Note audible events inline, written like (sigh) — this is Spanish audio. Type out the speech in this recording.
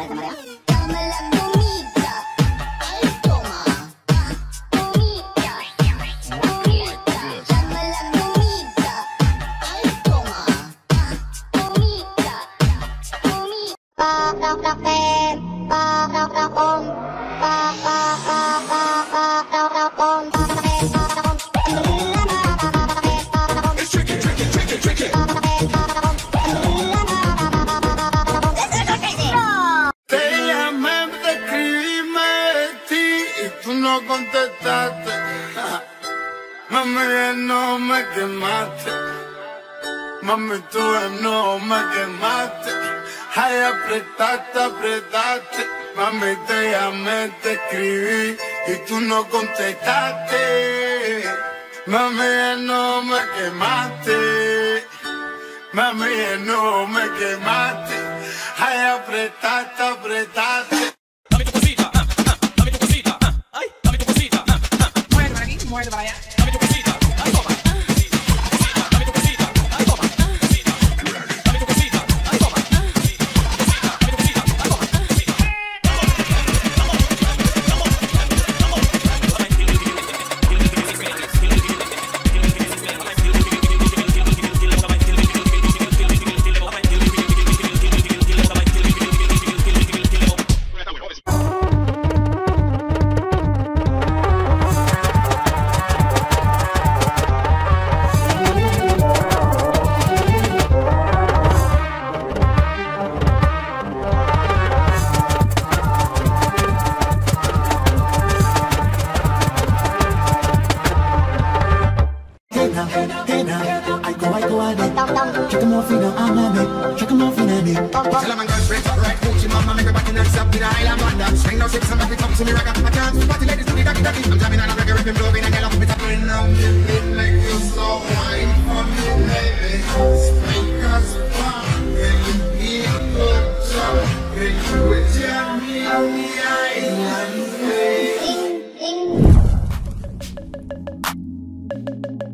puedes de manera no contestaste. (laughs) Mami, no me quemaste. Mami, tú no me quemaste. Ay, apretaste, apretaste. Mami, te llamé, te escribí y tú no contestaste. Mami, no me quemaste. Mami, no me quemaste. Ay, apretaste, apretaste. body. Check him off in a amami. Check him off in a me. Tell him I'm going straight, up right Gucci mama, make her back in and stop in a island wonder. String no six, I'm happy come to me ragga. I can't do party ladies, do the ducky ducky. I'm jamming on a reggae, ripping, blowing, and yellow. It's a bring now, you like you so wine for me, baby. Speakers pop, will you be good, so will you jam me on the island, baby? Thank you.